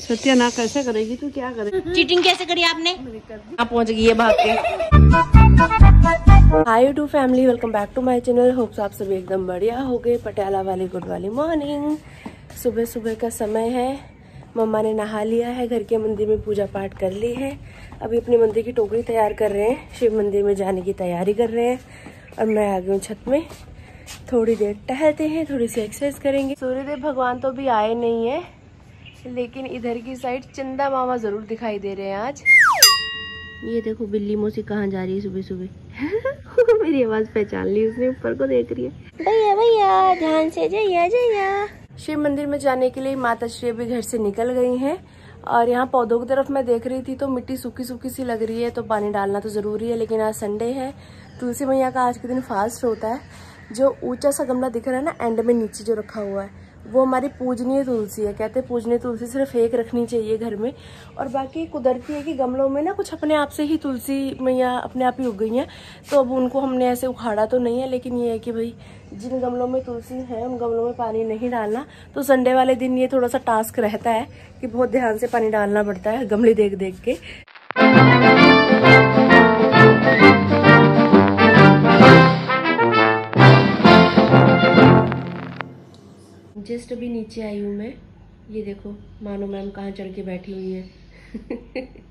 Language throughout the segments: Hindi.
सत्या ना कैसे करेगी? तू क्या करेगी चीटिंग कैसे करी आपने? आप पहुँच गई है भाग के hi to family welcome back to my channel hopes आप सभी एकदम बढ़िया हो गए पटियाला वाली गुड वाली मॉर्निंग सुबह सुबह का समय है। मम्मा ने नहा लिया है घर के मंदिर में पूजा पाठ कर ली है। अभी अपने मंदिर की टोकरी तैयार कर रहे हैं। शिव मंदिर में जाने की तैयारी कर रहे हैं। और मैं आ गई हूँ छत में। थोड़ी देर टहलते हैं थोड़ी सी एक्सरसाइज करेंगे। सूर्यदेव भगवान तो अभी आए नहीं है लेकिन इधर की साइड चंदा मामा ज़रूर दिखाई दे रहे हैं आज। ये देखो बिल्ली मोसी कहाँ जा रही है सुबह सुबह। मेरी आवाज़ पहचान ली उसने ऊपर को देख रही है। भैया भैया ध्यान से जैया जैया। शिव मंदिर में जाने के लिए माता श्री अभी घर से निकल गई हैं और यहाँ पौधों की तरफ़ मैं देख रही थी तो मिट्टी सूखी सूखी सी लग रही है तो पानी डालना तो ज़रूरी है लेकिन आज संडे है। तुलसी मैया का आज के दिन फास्ट होता है। जो ऊँचा सा गमला दिख रहा है ना एंड में नीचे जो रखा हुआ है, वो हमारी पूजनीय तुलसी है। कहते हैं पूजनीय तुलसी सिर्फ़ एक रखनी चाहिए घर में। और बाकी कुदरती है कि गमलों में ना कुछ अपने आप से ही तुलसी मैया अपने आप ही उग गई हैं। तो अब उनको हमने ऐसे उखाड़ा तो नहीं है, लेकिन ये है कि भाई, जिन गमलों में तुलसी है, उन गमलों में पानी नहीं डालना। तो संडे वाले दिन ये थोड़ा सा टास्क रहता है कि बहुत ध्यान से पानी डालना पड़ता है, गमले देख देख के। जस्ट अभी नीचे आई हूँ मैं। ये देखो, मानो मैम कहाँ चढ़ के बैठी हुई है।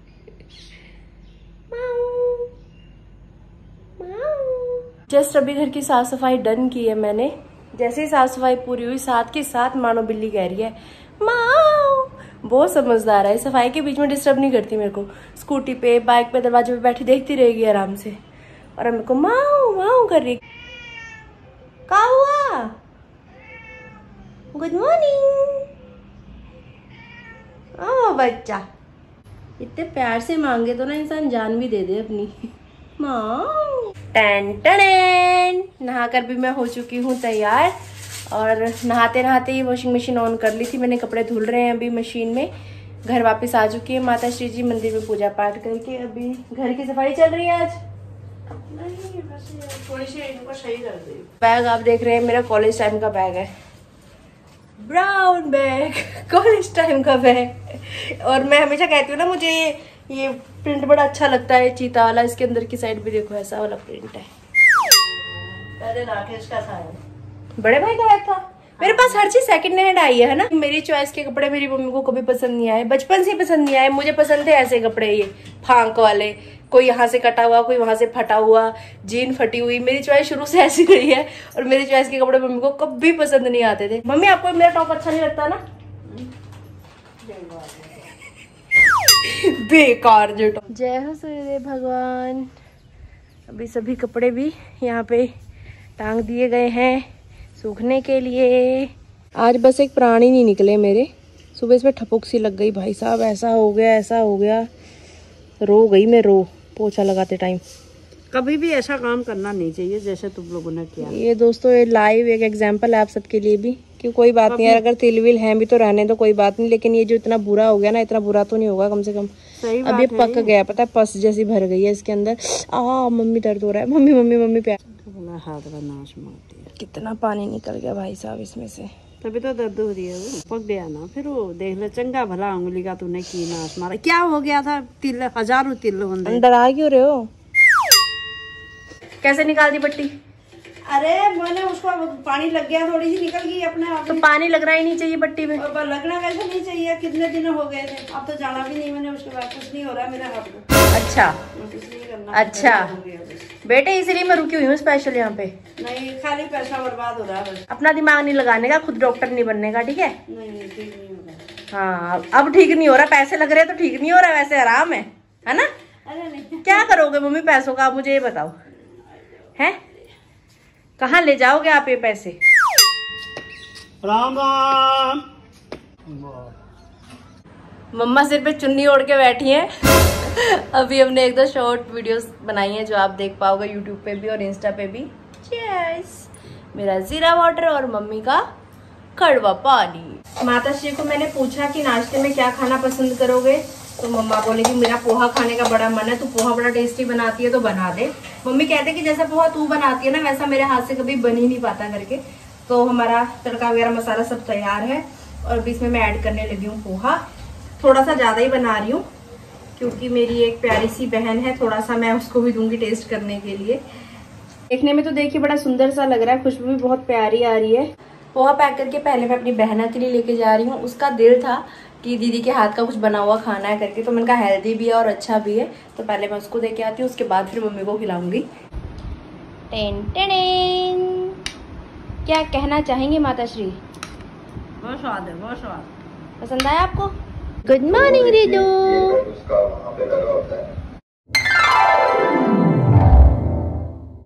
जस्ट अभी घर की साफ़ सफ़ाई डन की है मैंने। जैसे ही साफ़ सफ़ाई पूरी हुई, साथ के साथ मानो बिल्ली कह रही है माओ बहुत समझदार है सफ़ाई के बीच में डिस्टर्ब नहीं करती मेरे को। स्कूटी पे, बाइक पे, दरवाजे पे बैठी देखती रहेगी आराम से। और मेरे को माओ माओ कर रही का हुआ? गुड मॉर्निंग ओ बच्चा। इतने प्यार से मांगे तो ना इंसान जान भी दे दे अपनी। माँ। टन टन। नहा कर भी मैं हो चुकी हूँ तैयार। और नहाते नहाते ही वॉशिंग मशीन ऑन कर ली थी। मैंने कपड़े धुल रहे हैं अभी मशीन में। घर वापस आ चुकी है। माता श्री जी मंदिर में पूजा पाठ करके अभी घर की सफ़ाई चल रही है आज। नहीं बस थोड़ी सी बैग आप देख रहे हैं मेरा कॉलेज टाइम का बैग है। ब्राउन बैग कॉलेज टाइम का बैग। और मैं हमेशा कहती हूँ ना मुझे ये ये प्रिंट बड़ा अच्छा लगता है चीता वाला। इसके अंदर की साइड भी देखो ऐसा वाला प्रिंट है। पहले राकेश का था। बड़े भाई का बैग था? मेरे पास हर चीज़ सेकंड हैंड आई है ना? मेरी चॉइस के कपड़े मेरी मम्मी को कभी पसंद नहीं आए बचपन से पसंद नहीं आए मुझे पसंद थे ऐसे कपड़े ये फांक वाले। कोई यहाँ से कटा हुआ कोई वहाँ से फटा हुआ जीन फटी हुई मेरी चॉइस शुरू से ऐसी रही है और मेरी चॉइस के कपड़े मम्मी को कभी पसंद नहीं आते थे। मम्मी आपको मेरा टॉप अच्छा नहीं लगता ना? बेकार जो टॉप जय हो सूर्यदेव भगवान। अभी सभी कपड़े भी यहाँ पे टांग दिए गए हैं सूखने के लिए। आज बस एक प्राणी नहीं निकले मेरे। सुबह इसमें ठपुक सी लग गई भाई साहब ऐसा हो गया ऐसा हो गया। रो गई मैं रो। पोछा लगाते टाइम कभी भी ऐसा काम करना नहीं चाहिए जैसे तुम लोगों ने किया। ये दोस्तों ये लाइव एक एग्जांपल है आप सबके लिए भी कि कोई बात नहीं है अगर तिल विल हैं भी तो रहने तो कोई बात नहीं लेकिन ये जो इतना बुरा हो गया ना इतना बुरा तो नहीं होगा कम से कम। सही अब ये पक गया पता है पस जैसी भर गई है इसके अंदर। आ मम्मी दर्द हो रहा है मम्मी मम्मी मम्मी प्यार। है। कितना पानी निकल गया भाई साहब इसमें से। तभी तो दर्द हो रही है वो पक गया ना फिर वो देख ले चंगा भला उंगली का तूने की नाश मारा क्या हो गया था? तिल हज़ारों तिल अंदर आ क्यों रहे हो? कैसे निकाल दी पट्टी? अरे मैंने उसको पानी लग गया थोड़ी सी निकल गई अपने आप तो पानी लगना ही नहीं चाहिए पट्टी में। और लगना वैसे नहीं चाहिए? कितने दिन हो गए थे? अब तो जाना भी नहीं मैंने उसके बाद कुछ नहीं हो रहा मेरे हाथ में। अच्छा। करना। अच्छा। हो। बेटे इसलिए मैं रुकी हुई हूँ स्पेशल यहाँ पे। नहीं खाली पैसा बर्बाद हो रहा है अपना दिमाग नहीं लगाने का खुद डॉक्टर नहीं बनने का ठीक है? नहीं नहीं ठीक नहीं हो रहा हाँ अब ठीक नहीं हो रहा पैसे लग रहे हैं तो ठीक नहीं हो रहा वैसे आराम है है ना? अरे नहीं। क्या करोगे मम्मी पैसों का आप मुझे ये बताओ हैं? कहाँ ले जाओगे आप ये पैसे? राम राम। मम्मा सिर पे चुन्नी ओढ़ के बैठी हैं। अभी हमने एक दो शॉर्ट वीडियोस बनाई हैं जो आप देख पाओगे यूट्यूब पे भी और इंस्टा पे भी। Cheers! मेरा जीरा वाटर और मम्मी का कड़वा पानी। माता श्री को मैंने पूछा कि नाश्ते में क्या खाना पसंद करोगे? तो मम्मा बोले कि मेरा पोहा खाने का बड़ा मन है, तू पोहा बड़ा टेस्टी बनाती है तो बना दे। मम्मी कहते कि जैसा पोहा तू बनाती है ना, वैसा मेरे हाथ से कभी बन ही नहीं पाता करके। तो हमारा तड़का वगैरह मसाला सब तैयार है और अभी इसमें मैं ऐड करने लगी हूँ पोहा। थोड़ा सा ज़्यादा ही बना रही हूँ। क्योंकि मेरी एक प्यारी सी बहन है थोड़ा सा मैं उसको भी दूँगी टेस्ट करने के लिए। देखने में तो देखिए बड़ा सुंदर सा लग रहा है खुशबू भी बहुत प्यारी आ रही है। पोहा पैक करके पहले मैं अपनी बहना के लिए लेके जा रही हूँ। उसका दिल था कि दीदी के हाथ का कुछ बना हुआ खाना है करके तो मैंने कहा हेल्दी भी है और अच्छा भी है। तो पहले मैं उसको दे के आती हूँ उसके बाद फिर मम्मी को खिलाऊँगी। टेन टेन क्या कहना चाहेंगे माता श्री बहुत स्वाद है बहुत स्वाद। पसंद आया आपको? गुड मॉर्निंग रिदू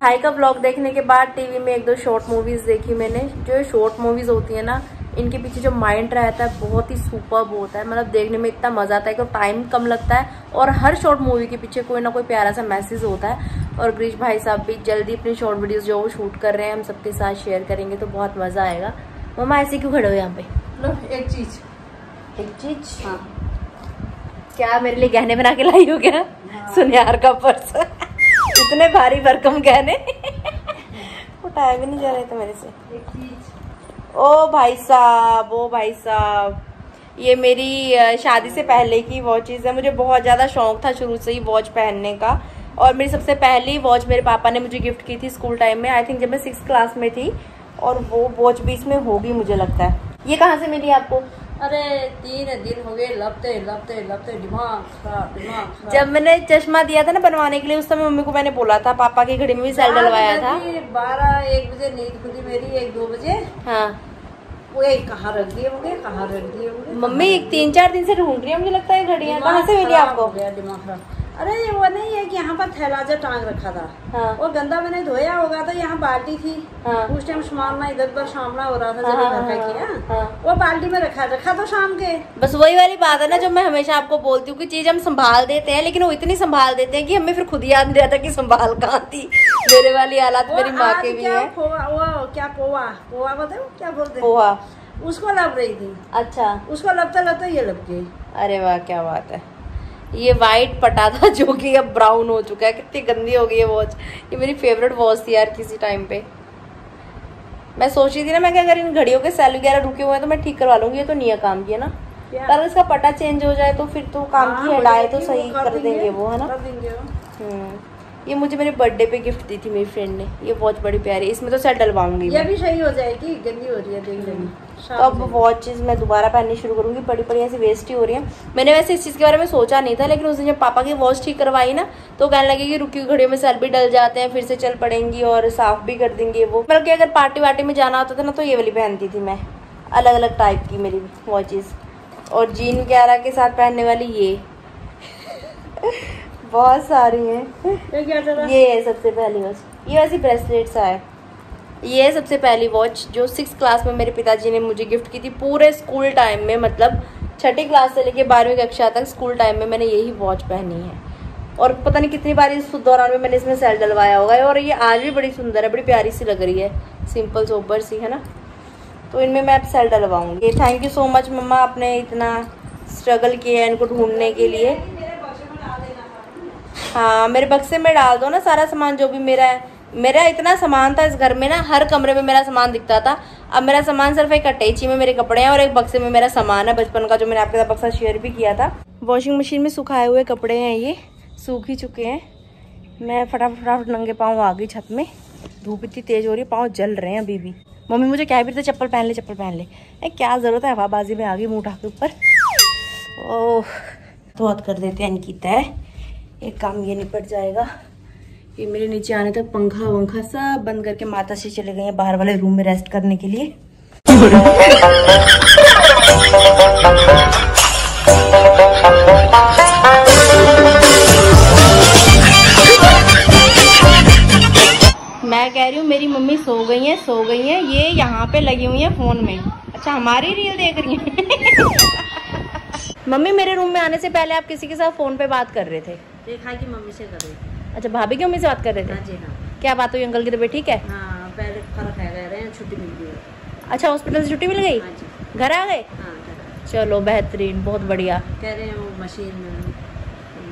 भाई का ब्लॉग देखने के बाद टीवी में एक दो शॉर्ट मूवीज़ देखी मैंने। जो शॉर्ट मूवीज़ होती है ना इनके पीछे जो माइंड रहता है बहुत ही सुपर होता है। मतलब देखने में इतना मज़ा आता है कि टाइम कम लगता है और हर शॉर्ट मूवी के पीछे कोई ना कोई प्यारा सा मैसेज होता है। और ग्रीश भाई साहब भी जल्दी अपनी शॉर्ट वीडियोस जो वो शूट कर रहे हैं हम सबके साथ शेयर करेंगे तो बहुत मज़ा आएगा। मम्मा ऐसे क्यों खड़े हो यहाँ पे? लो एक चीज़ एक चीज़ हाँ। क्या मेरे लिए गहने बना के लाई हो क्या सुनियार का पर्स। इतने भारी भरकम गहने। उठाया भी नहीं जा रहे थे मेरे से। एक चीज़। ओ भाई साहब ओ भाई साहब। ये मेरी शादी से पहले की वॉचेज है। मुझे बहुत ज़्यादा शौक था शुरू से ही वॉच पहनने का। और मेरी सबसे पहली वॉच मेरे पापा ने मुझे गिफ्ट की थी स्कूल टाइम में। आई थिंक जब मैं सिक्स क्लास में थी। और वो वॉच भी इसमें होगी मुझे लगता है। ये कहाँ से मिली आपको? अरे तीन दिन हो गए लपते लपते लपते दिमाग खराब दिमाग खराब। जब मैंने चश्मा दिया था ना बनवाने के लिए उस समय मम्मी को मैंने बोला था पापा की घड़ी में भी सेल डलवाया था। बारह एक बजे नींद खुली मेरी एक दो बजे? हाँ। वो कहाँ रख दिए होंगे कहा रख दिए होंगे? मम्मी एक तीन चार दिन से ढूंढ रही है मुझे लगता है घड़ियाँ कहाँ से मिली आपको? दिमाग खराब। अरे ये वो नहीं है कि यहाँ पर थैलाजा टांग रखा था। हाँ। वो गंदा मैंने धोया होगा तो यहाँ बाल्टी थी। हाँ। उस टाइम सामान इधर उधर सामना हो रहा था जब हाँ, हाँ, किया हाँ। वो बाल्टी में रखा रखा तो शाम के। बस वही वाली बात है ना जो मैं हमेशा आपको बोलती हूँ कि चीज़ हम संभाल देते हैं लेकिन वो इतनी संभाल देते हैं कि हमें फिर खुद याद नहीं रहता कि संभाल कहाँ थी। मेरे वाली हालात मेरी माँ के भी क्या है पोहा वो क्या पोहा? पोहा बताओ क्या बोलते हैं? पोहा। उसको लब रही थी। अच्छा। उसको लबता लबता ये लब गई अरे वाह क्या बात है। ये वाइट पटा था जो कि अब ब्राउन हो चुका है। कितनी गंदी हो गई है वॉच ये मेरी फेवरेट वॉच थी यार किसी टाइम पे। मैं सोच रही थी ना मैं कि अगर इन घड़ियों के सेल वगैरह रुके हुए हैं तो मैं ठीक करवा लूँगी ये तो नहीं काम की है ना? पर अगर इसका पटा चेंज हो जाए तो फिर तो काम हाँ, की हटाए तो सही कर देंगे। वो है ना। हम्म। ये मुझे मेरे बर्थडे पे गिफ्ट दी थी मेरी फ्रेंड ने। ये वॉच बड़ी प्यारी है इसमें तो सेट डलवाऊँगी ये भी सही हो जाएगी गंदी हो रही है देख लेना। तो अब वॉचेस मैं दोबारा पहननी शुरू करूँगी बड़ी बड़ी ऐसी वेस्ट ही हो रही है। मैंने वैसे इस चीज़ के बारे में सोचा नहीं था लेकिन उस दिन जब पापा की वॉच ठीक करवाई ना तो कहने लगे कि रुकी घड़ियों में सेल भी डल जाते हैं फिर से चल पड़ेंगी और साफ़ भी कर देंगे वो। मतलब कि अगर पार्टी वार्टी में जाना होता था ना तो ये वाली पहनती थी मैं। अलग अलग टाइप की मेरी वॉचेस और जीन वगैरह के साथ पहनने वाली ये। बहुत सारी हैं। ये है सबसे पहली वॉच ये वैसी ब्रेसलेट सा है ये है सबसे पहली वॉच जो सिक्स क्लास में मेरे पिताजी ने मुझे गिफ्ट की थी। पूरे स्कूल टाइम में मतलब छठी क्लास से लेके बारहवीं कक्षा तक स्कूल टाइम में मैंने यही वॉच पहनी है। और पता नहीं कितनी बार इस दौरान में मैंने इसमें सेल डलवाया होगा। और ये आज भी बड़ी सुंदर है बड़ी प्यारी सी लग रही है। सिंपल सोबर सी है ना? तो इनमें मैं अब सेल डलवाऊँगी। थैंक यू सो मच मम्मा आपने इतना स्ट्रगल किया है इनको ढूँढने के लिए। हाँ मेरे बक्से में डाल दो ना सारा सामान जो भी मेरा है। मेरा इतना सामान था इस घर में ना, हर कमरे में मेरा सामान दिखता था। अब मेरा सामान सिर्फ़ एक अटैची में मेरे कपड़े हैं और एक बक्से में मेरा सामान है, बचपन का जो मैंने आपके साथ बक्सा शेयर भी किया था। वॉशिंग मशीन में सुखाए हुए कपड़े हैं ये, सूख ही चुके हैं। मैं फटाफट फटाफट नंगे पाँव आ गई छत में। धूप इतनी तेज हो रही है, पाँव जल रहे हैं अभी भी। मम्मी, मुझे क्या भी रही चप्पल पहन ले, चप्पल पहन ले। क्या ज़रूरत है, हवाबाजी में आ गई मुँह उठा के ऊपर। ओह बहुत कर देते हैं इनकी तय। एक काम ये निपट जाएगा ये मेरे नीचे आने तक पंखा वंखा सब बंद करके माता से चले गए हैं बाहर वाले रूम में रेस्ट करने के लिए। मैं कह रही हूँ, मेरी मम्मी सो गई है, सो गई है, ये यहाँ पे लगी हुई है फ़ोन में। अच्छा हमारी रील देख रही है? मम्मी मेरे रूम में आने से पहले आप किसी के साथ फ़ोन पे बात कर रहे थे। देखा कि मम्मी से करो अच्छा भाभी की मम्मी से बात कर रहे हाँ थे जी हाँ। क्या बात हुई अंकल की तबीयत ठीक है? हाँ पहले फ़र्क है कह रहे हैं छुट्टी मिल गई अच्छा हॉस्पिटल से छुट्टी मिल गई? हाँ जी। घर आ गए? हाँ चलो बेहतरीन बहुत बढ़िया। कह रहे हैं वो मशीन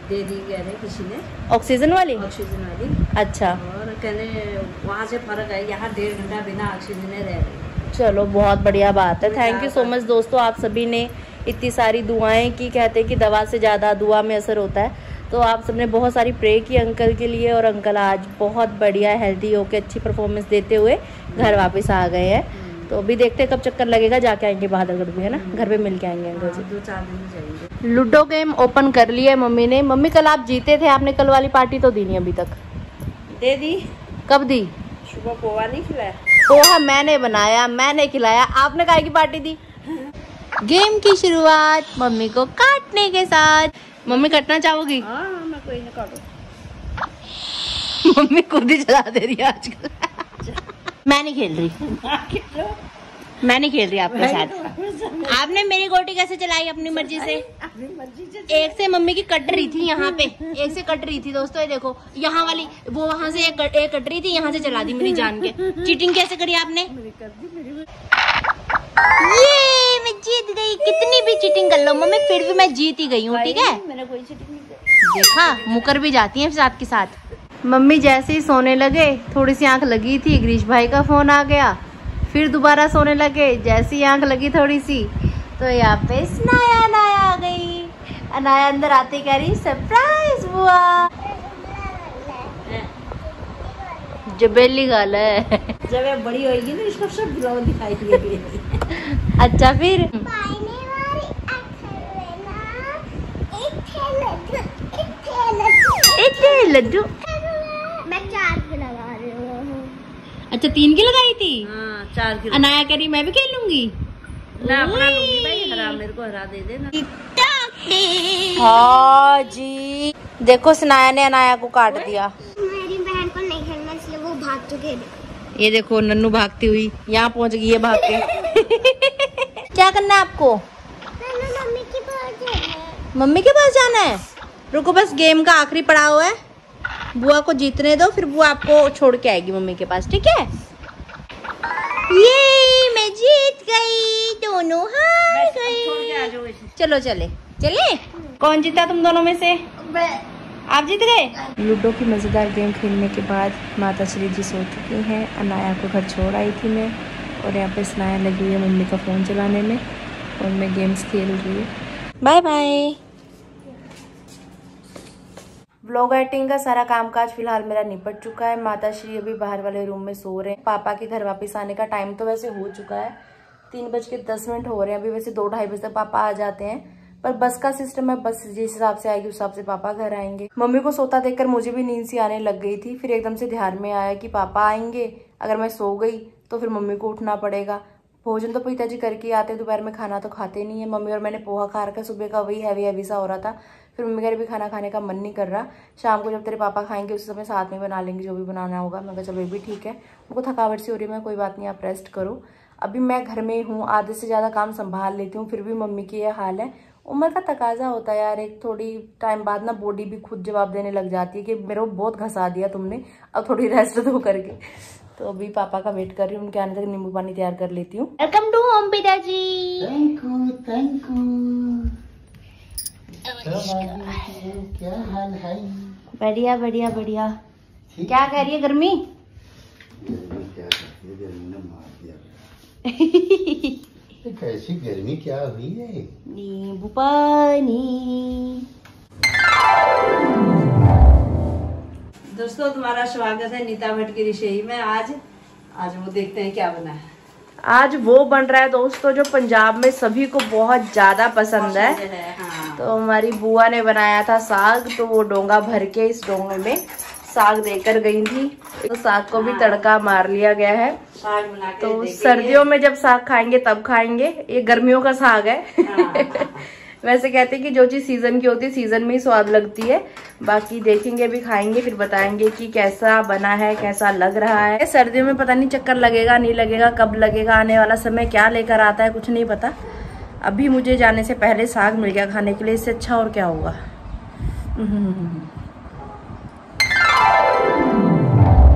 दे दी कह रहे किसी ने। ऑक्सीजन वाली? ऑक्सीजन वाली। अच्छा। और कहने वहाँ से फ़र्क है यहाँ डेढ़ घंटा बिना ऑक्सीजन रह रहे चलो बहुत बढ़िया बात है। थैंक यू सो मच दोस्तों आप सभी ने इतनी सारी दुआएँ की कहते हैं कि दवा से ज़्यादा दुआ में असर होता है। तो आप सबने बहुत सारी प्रे की अंकल के लिए और अंकल आज बहुत बढ़िया हेल्दी होके अच्छी परफॉर्मेंस देते हुए घर वापस आ गए हैं। तो अभी देखते हैं कब चक्कर लगेगा जाके आएँगे बहादुरगढ़ भी है ना? घर पे मिल के आएँगे अंकल जी। दो चार दिन जाएँगे। लूडो गेम ओपन कर लिया है मम्मी ने। मम्मी कल आप जीते थे आपने कल वाली पार्टी तो दी नहीं अभी तक। दे दी। कब दी? सुबह पोहा नहीं खिलाया? पोहा मैंने बनाया मैंने खिलाया। आपने काय की पार्टी दी? गेम की शुरुआत मम्मी को काटने के साथ। मम्मी कटना चाहोगी? हाँ मैं कोई काटू। मम्मी खुद ही चला दे रही है आजकल। मैं नहीं खेल रही। मैं नहीं खेल रही आपके साथ। आपने मेरी गोटी कैसे चलाई अपनी मर्ज़ी से? एक से मम्मी की कट रही थी यहाँ पे। एक से कट रही थी दोस्तों ये देखो। यहाँ वाली वो वहाँ से एक कट, एक कट रही थी यहाँ से चला दी मेरी जान के। चीटिंग कैसे करी आपने? ये मैं जीत गई। कितनी भी चीटिंग कर लो मम्मी फिर भी मैं जीत ही गई हूँ ठीक है? मैंने कोई चीटिंग नहीं की देखा मुकर भी जाती हैं साथ के साथ। मम्मी जैसे ही सोने लगे थोड़ी सी आँख लगी थी गिरीश भाई का फ़ोन आ गया। फिर दोबारा सोने लगे जैसी आँख लगी थोड़ी सी। तो यहाँ पे स्नाया अनाया आ गई। अनाया अंदर आते कह रही सरप्राइज़ हुआ। जबेली गाल है। जब ये बड़ी होगी ना इसको सब ब्लॉग दिखाई दिए। अच्छा फिर? लड्डू मैं चार पे लगा रही हूँ। अच्छा तीन की लगाई थी? हाँ चार किलो अनाया कह रही मैं भी खेलूँगी। ना अपना लूँगी भाई हरा मेरे को हरा दे देना हाँ जी। देखो सनाया ने अनाया को काट दिया मेरी बहन को नहीं खेलना इसलिए वो भाग चुके थे ये देखो नन्नू भागती हुई यहाँ पहुँच गई है भाग के। क्या करना है आपको? मम्मी की पास जाना है? मम्मी के पास जाना है रुको बस गेम का आखिरी पड़ाव है। बुआ को जीतने दो फिर बुआ आपको छोड़ के आएगी मम्मी के पास ठीक है? ये मैं जीत गई दोनों हार छोड़ के गए। आ जाओ इसे। चलो चले। चले? कौन जीता तुम दोनों में से? आप जीत गए? लूडो की मज़ेदार गेम खेलने के बाद माता श्री जी सो चुकी हैं। अनाया को घर छोड़ आई थी मैं और यहाँ पे स्नाया लगी हुई है मम्मी का फ़ोन चलाने में और मैं गेम्स खेल रही हूँ। Bye bye. व्लॉग एडिटिंग का सारा कामकाज फ़िलहाल मेरा निपट चुका है। माता श्री अभी बाहर वाले रूम में सो रहे हैं। पापा के घर वापस आने का टाइम तो वैसे हो चुका है। तीन बज के दस मिनट हो रहे हैं। अभी वैसे दो ढाई बजे तक पापा आ जाते हैं। पर बस का सिस्टम है, बस जिस हिसाब से आएगी उस हिसाब से पापा घर आएँगे। मम्मी को सोता देखकर मुझे भी नींद सी आने लग गई थी। फिर एकदम से ध्यान में आया कि पापा आएँगे, अगर मैं सो गई तो फिर मम्मी को उठना पड़ेगा। भोजन तो पिताजी करके आते दोपहर में खाना तो खाते नहीं है। मम्मी और मैंने पोहा खा रखा सुबह का वही हैवी हैवी सा हो रहा था। फिर मम्मी कह भी खाना खाने का मन नहीं कर रहा। शाम को जब तेरे पापा खाएँगे, उस समय साथ में बना लेंगे, जो भी बनाना होगा। मैं कहा, चलो, ये भी ठीक है। उनको थकावट सी हो रही है, मैं कोई बात नहीं, आप रेस्ट करो। अभी मैं घर में हूँ, आधे से ज़्यादा काम संभाल लेती हूँ, फिर भी मम्मी की यह हाल है। उम्र का तकाजा होता है यार एक थोड़ी टाइम बाद ना बॉडी भी खुद जवाब देने लग जाती है कि मेरे को बहुत घसा दिया तुमने अब थोड़ी रेस्ट दो करके। तो अभी पापा का वेट कर रही हूँ उनके आने तक नींबू पानी तैयार कर लेती हूँ। वेलकम टू होम पिताजी थैंक यू थैंक यू क्या हाल है? बढ़िया बढ़िया बढ़िया। क्या कह रही है गर्मी? गर्मी क्या गर्मी ने मार दिया। ये कैसी गर्मी क्या हुई है? नींबू पानी। दोस्तों तुम्हारा स्वागत है नीता भट्ट की रसोई में। आज आज वो देखते हैं क्या बना है। आज वो बन रहा है दोस्तों जो पंजाब में सभी को बहुत ज़्यादा पसंद है हाँ। तो हमारी बुआ ने बनाया था साग तो वो डोंगा भर के इस डोंगे में साग देकर गई थी। तो साग को भी तड़का मार लिया गया है। साग तो सर्दियों में जब साग खाएँगे तब खाएँगे। ये गर्मियों का साग है। वैसे कहते हैं कि जो चीज़ सीज़न की होती है सीज़न में ही स्वाद लगती है। बाकी देखेंगे भी खाएँगे फिर बताएँगे कि कैसा बना है कैसा लग रहा है। सर्दियों में पता नहीं चक्कर लगेगा नहीं लगेगा कब लगेगा आने वाला समय क्या लेकर आता है कुछ नहीं पता। अभी मुझे जाने से पहले साग मिल गया खाने के लिए इससे अच्छा और क्या होगा?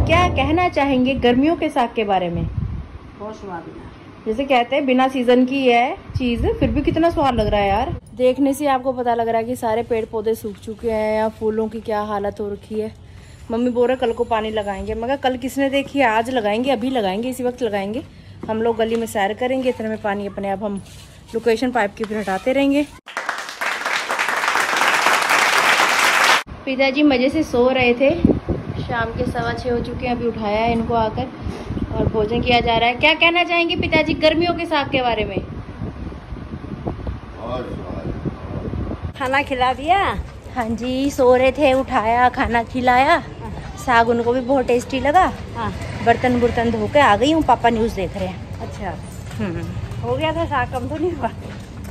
क्या कहना चाहेंगे गर्मियों के साग के बारे में? बहुत स्वाद जैसे कहते हैं बिना सीज़न की है चीज़ फिर भी कितना स्वाद लग रहा है यार? देखने से आपको पता लग रहा है कि सारे पेड़ पौधे सूख चुके हैं या फूलों की क्या हालत हो रखी है। मम्मी बोल रहे कल को पानी लगाएँगे। मगर कल किसने देखी है? आज लगाएँगे अभी लगाएँगे इसी वक्त लगाएँगे। हम लोग गली में सैर करेंगे इतने में पानी अपने आप हम लोकेशन पाइप की फिर हटाते रहेंगे। पिताजी मज़े से सो रहे थे। शाम के सवा छः हो चुके हैं अभी उठाया है इनको आकर और भोजन किया जा रहा है। क्या कहना चाहेंगे पिताजी गर्मियों के साग के बारे में? खाना खिला दिया? हाँ जी सो रहे थे उठाया खाना खिलाया। साग उनको भी बहुत टेस्टी लगा। हाँ। बर्तन बुर्तन धो के आ गई हूँ पापा न्यूज़ देख रहे हैं। अच्छा। हम्म। हो गया था साग कम तो नहीं हुआ?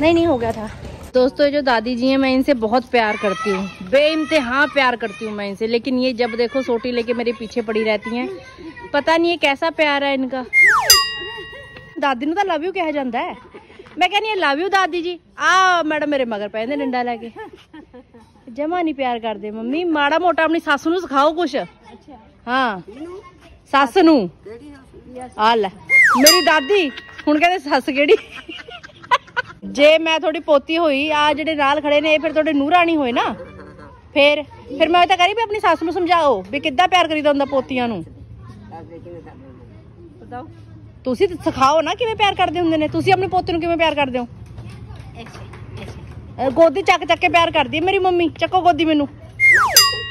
नहीं नहीं हो गया था। दोस्तों जो दादी जी हैं मैं इनसे बहुत प्यार करती हूँ। बे प्यार करती हूँ मैं इनसे। लेकिन ये जब देखो सोटी लेके मेरे पीछे पड़ी रहती हैं। पता नहीं ये कैसा प्यार है इनका। दादी ना लव यू कहा जाता है। मैं कहनी लव यू दादी जी। आ मैडम मेरे मगर पे डंडा लैके। जमा नहीं प्यार कर दे मम्मी। माड़ा मोटा अपनी सस सिखाओ कुछ। हाँ। सस न? मेरी दादी हूँ कहते सस केड़ी? ਜੇ ਮੈਂ ਤੁਹਾਡੀ ਪੋਤੀ ਹੋਈ, ਆ ਜਿਹੜੇ ਨਾਲ ਖੜੇ ਨੇ, ਇਹ ਫਿਰ ਤੁਹਾਡੇ ਨੂੰਹ ਰਾਣੀ ਹੋਏ ਨਾ? ਫਿਰ ਫਿਰ ਮੈਂ ਤਾਂ ਕਰੀ ਵੀ ਆਪਣੀ ਸੱਸ ਨੂੰ ਸਮਝਾਓ ਵੀ ਕਿੱਦਾਂ ਪਿਆਰ ਕਰੀਦਾ ਹੁੰਦਾ ਪੋਤੀਆਂ ਨੂੰ। ਤੁਸੀਂ ਸਿਖਾਓ ਨਾ ਕਿਵੇਂ ਪਿਆਰ ਕਰਦੇ ਹੁੰਦੇ ਨੇ। ਤੁਸੀਂ ਆਪਣੀ ਪੋਤੀ ਨੂੰ ਕਿਵੇਂ ਪਿਆਰ ਕਰਦੇ ਹੋ? ਗੋਦੀ ਚੱਕ ਚੱਕ ਕੇ ਪਿਆਰ ਕਰਦੀ ਹੈ ਮੇਰੀ ਮੰਮੀ। ਚੱਕੋ ਗੋਦੀ ਮੈਨੂੰ।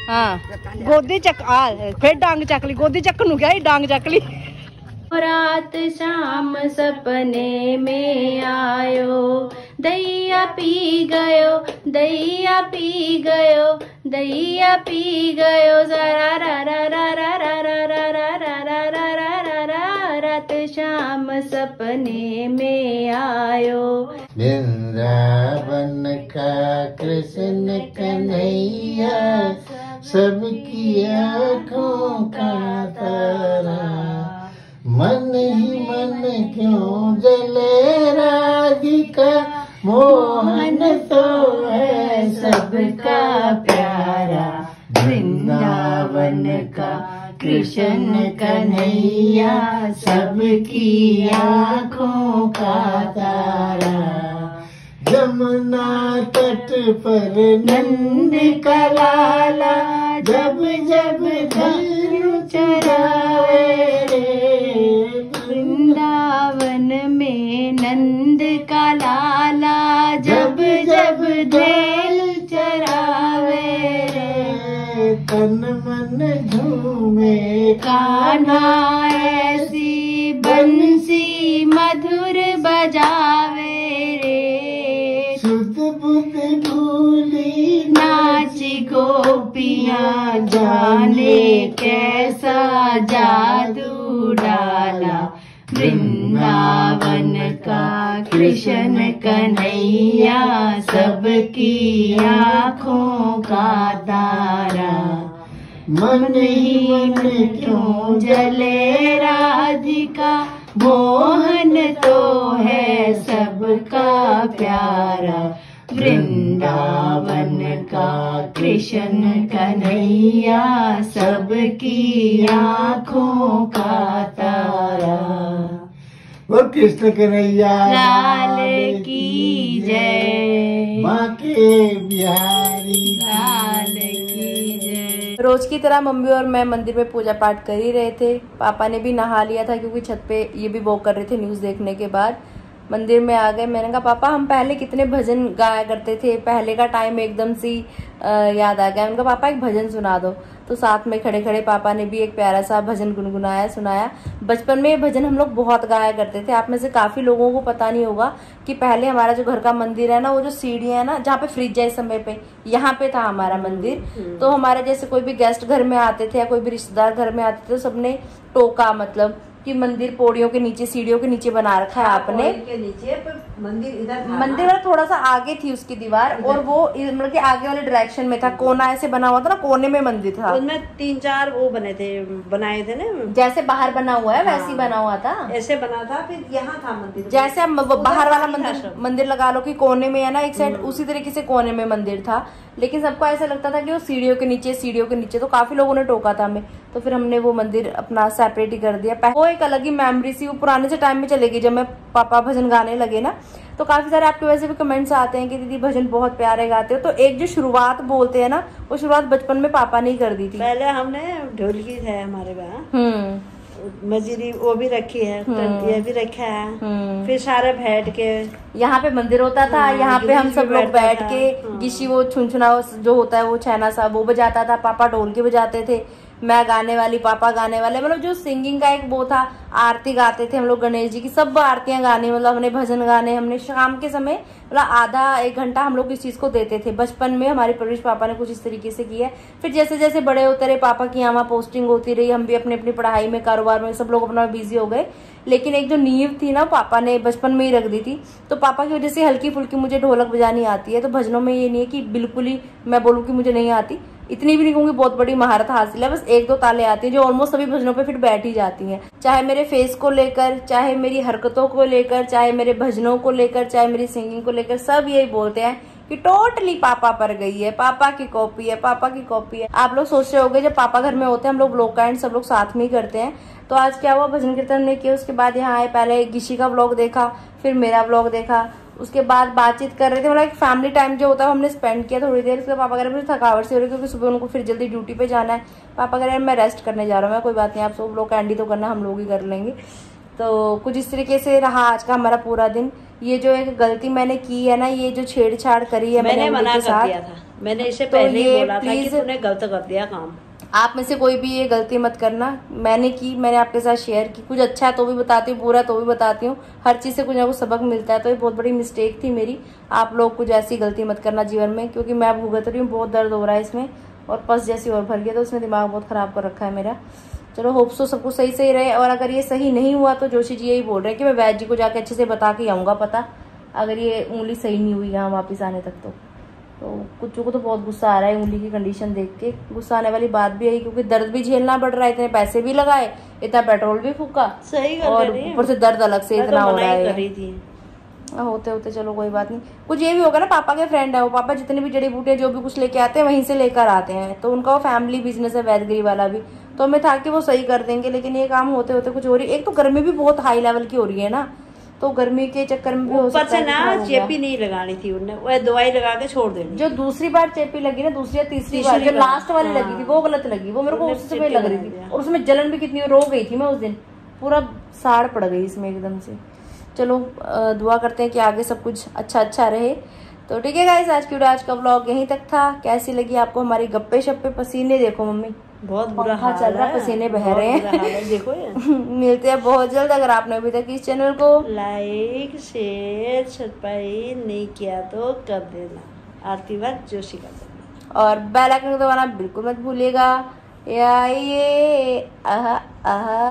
ਹਾਂ, ਗੋਦੀ ਚੱਕ, ਆ, ਫਿਰ ਡਾਂਗ ਚੱਕ ਲਈ। ਗੋਦੀ ਚੱਕਣ ਨੂੰ ਕਿਹਾ ਸੀ, ਡਾਂਗ ਚੱਕ ਲਈ। रात शाम सपने में आयो दैया पी गयो दैया पी गयो दैया पी गयो जरा रा रा रा रा रा रा रा रा रा रा रा रा रा रा रात शाम सपने में आयो वृंदावन का कृष्ण कन्हैया सबकी आँखों का तारा मन ही मन क्यों जले राधिका मोहन तो है सबका प्यारा। वृंदावन का कृष्ण कन्हैया सबकी आँखों का तारा। जमुना तट पर नंद का लाला, जब जब धनु चरावे तन मन झूमे कान्हा। ऐसी बंसी मधुर बजावे रे। सुध बुध भूली नाची गोपियाँ जाने कैसा जादू डाला। वृंदावन का कृष्ण कन्हैया सबकी आँखों का तारा। मन ही मन क्यों जले? राधिका मोहन तो है सबका प्यारा। वृंदावन का कृष्ण कन्हैया सबकी आँखों का तारा। वो कृष्ण कन्हैया लाल की जय। माँ के बिहारी। रोज की तरह मम्मी और मैं मंदिर में पूजा पाठ कर ही रहे थे। पापा ने भी नहा लिया था क्योंकि छत पे ये भी वॉक कर रहे थे न्यूज़ देखने के बाद। मंदिर में आ गए। मैंने कहा पापा हम पहले कितने भजन गाया करते थे? पहले का टाइम एकदम सी याद आ गया। उनका पापा एक भजन सुना दो। तो साथ में खड़े खड़े पापा ने भी एक प्यारा सा भजन गुनगुनाया सुनाया। बचपन में ये भजन हम लोग बहुत गाया करते थे। आप में से काफ़ी लोगों को पता नहीं होगा कि पहले हमारा जो घर का मंदिर है ना वो जो सीढ़ियाँ है ना जहाँ पे फ्रिज है इस समय पे यहाँ पे था हमारा मंदिर। तो हमारे जैसे कोई भी गेस्ट घर में आते थे या कोई भी रिश्तेदार घर में आते थे तो सबने टोका मतलब कि मंदिर पौड़ियों के नीचे सीढ़ियों के नीचे बना रखा है आपने। के नीचे पर मंदिर इधर मंदिर वाला थोड़ा सा आगे थी उसकी दीवार और वो मतलब कि आगे वाले डायरेक्शन में था। कोना ऐसे बना हुआ था ना कोने में मंदिर था। उसमें तीन चार वो बने थे बनाए थे ना। जैसे बाहर बना हुआ है वैसे ही बना हुआ था। ऐसे बना था फिर यहाँ था मंदिर। जैसे हम बाहर वाला मंदिर मंदिर लगा लो कि कोने में है ना एक साइड उसी तरीके से कोने में मंदिर था। लेकिन सबको ऐसा लगता था कि वो सीढ़ियों के नीचे सीढ़ियों के नीचे तो काफ़ी लोगों ने टोका था हमें। तो फिर हमने वो मंदिर अपना सेपरेट ही कर दिया। वो एक अलग ही मेमोरी सी वो पुराने से टाइम में चलेगी जब मैं पापा भजन गाने लगे ना। तो काफ़ी सारे आपके वैसे भी कमेंट्स आते हैं कि दीदी भजन बहुत प्यारे गाते हो। तो एक जो शुरुआत बोलते हैं ना वो शुरुआत बचपन में पापा ने ही कर दी थी। पहले हमने ढोलकी है हमारे वहाँ। हम्म। वो भी रखी है ये भी रखा है। हम्म। फिर सारे बैठ के यहाँ पे मंदिर होता था हाँ, यहाँ पे हम सब लोग बैठ के हाँ। गिशी वो छुनछुना जो होता है वो छैना सा वो बजाता था पापा ढोलकी बजाते थे। मैं गाने वाली, पापा गाने वाले मतलब जो सिंगिंग का एक वो था, आरती गाते थे हम लोग गणेश जी की, सब आरतियाँ गाने मतलब हमने भजन गाने, हमने शाम के समय मतलब आधा एक घंटा हम लोग इस चीज़ को देते थे। बचपन में हमारे प्रवेश पापा ने कुछ इस तरीके से किया फिर जैसे जैसे बड़े होते रहे, पापा की यहाँ पोस्टिंग होती रही, हम भी अपनी अपनी पढ़ाई में, कारोबार में, सब लोग अपना बिज़ी हो गए। लेकिन एक जो नींव थी ना, पापा ने बचपन में ही रख दी थी। तो पापा की वजह से हल्की फुल्की मुझे ढोलक बजानी आती है तो भजनों में ये नहीं है कि बिल्कुल ही मैं बोलूँ कि मुझे नहीं आती। इतनी भी नहीं कहूँगी, बहुत बड़ी महारत हासिल है। बस एक दो ताले आती हैं जो ऑलमोस्ट सभी भजनों पे फिर बैठ ही जाती हैं। चाहे मेरे फेस को लेकर, चाहे मेरी हरकतों को लेकर, चाहे मेरे भजनों को लेकर, चाहे मेरी सिंगिंग को लेकर, सब यही बोलते हैं कि टोटली पापा पर गई है, पापा की कॉपी है, पापा की कॉपी है। आप लोग सोच रहे होंगे, जब पापा घर में होते हैं, हम लोग ब्लॉग का एंड सब लोग साथ में ही करते हैं। तो आज क्या हुआ? भजन कीर्तन ने किया, उसके बाद यहाँ आए, पहले गिशी का ब्लॉग देखा, फिर मेरा ब्लॉग देखा उसके बाद बातचीत कर रहे थे मतलब फैमिली टाइम जो होता है हमने स्पेंड किया थोड़ी देर। उसके पापा कह रहे मुझे थकावट से हो रही है क्योंकि सुबह उनको फिर जल्दी ड्यूटी पे जाना है। पापा कह रहे हैं मैं रेस्ट करने जा रहा हूँ मैं कोई बात नहीं आप सब लोग कैंडी तो करना हम लोग ही कर लेंगे। तो कुछ इस तरीके से रहा आज का हमारा पूरा दिन। ये जो एक गलती मैंने की है ना ये जो छेड़छाड़ करी है मैंने मना कर दिया था। मैंने इसे तो पहले ही बोला था कि तूने गलत कर दिया काम। आप में से कोई भी ये गलती मत करना। मैंने की, मैंने आपके साथ शेयर की। कुछ अच्छा है तो भी बताती हूँ, बुरा तो भी बताती हूँ। हर चीज़ से कुछ ना कुछ सबक मिलता है। तो ये बहुत बड़ी मिस्टेक थी मेरी। आप लोग कुछ ऐसी गलती मत करना जीवन में, क्योंकि मैं भुगत रही हूँ, बहुत दर्द हो रहा है इसमें, और पस जैसी और भर गया तो उसने दिमाग बहुत खराब कर रखा है मेरा। चलो होप सो सब कुछ सही सही रहे, और अगर ये सही नहीं हुआ तो जोशी जी यही बोल रहे हैं कि मैं वैद जी को जाके अच्छे से बता के आऊँगा पता। अगर ये उंगली सही नहीं हुई यहाँ वापस आने तक तो। तो कुछ को तो बहुत गुस्सा आ रहा है उंगली की कंडीशन देख के। गुस्सा आने वाली बात भी आई क्योंकि दर्द भी झेलना पड़ रहा है इतने पैसे भी लगाए इतना पेट्रोल भी फूका। सही और ऊपर से दर्द अलग से तो इतना हो रहा है। हाँ, होते होते चलो कोई बात नहीं। कुछ ये भी होगा ना पापा के फ्रेंड है वो पापा जितनी भी जड़ी बूटियाँ जो भी कुछ लेके आते हैं वहीं से लेकर आते हैं। तो उनका वो फैमिली बिज़नेस है वैदगिरी वाला भी। तो हमें था कि वो सही कर देंगे लेकिन ये काम होते होते कुछ हो रही है। एक तो गर्मी भी बहुत हाई लेवल की हो रही है ना। तो गर्मी के चक्कर में भी हो ऊपर सकता से है ना। चेपी नहीं लगानी थी उनने। वो दवाई लगा के छोड़ देनी जो दूसरी बार चेपी लगी ना दूसरी या तीसरी बार जो लास्ट वाली हाँ। लगी थी वो गलत लगी वो मेरे को उससे चेपी लग रही थी। और उसमें जलन भी कितनी रो गई थी मैं उस दिन। पूरा साड़ पड़ गई इसमें एकदम से। चलो दुआ करते हैं कि आगे सब कुछ अच्छा अच्छा रहे। तो ठीक है गाइस आज की वीडियो आज का ब्लॉग यहीं तक था। कैसी लगी आपको हमारी गप्पे शप्पे पसीने देखो मम्मी। बहुत बुरा हाल चल रहा है, पसीने बह रहे हैं। देखो मिलते हैं बहुत जल्द अगर आपने अभी तक इस चैनल को। लाइक शेयर सब्सक्राइब नहीं किया तो कर देना। आरती बात जोशी का देना और बेल आइकन को दबाना बिल्कुल मत भूलिएगा। या ये आहा आहा।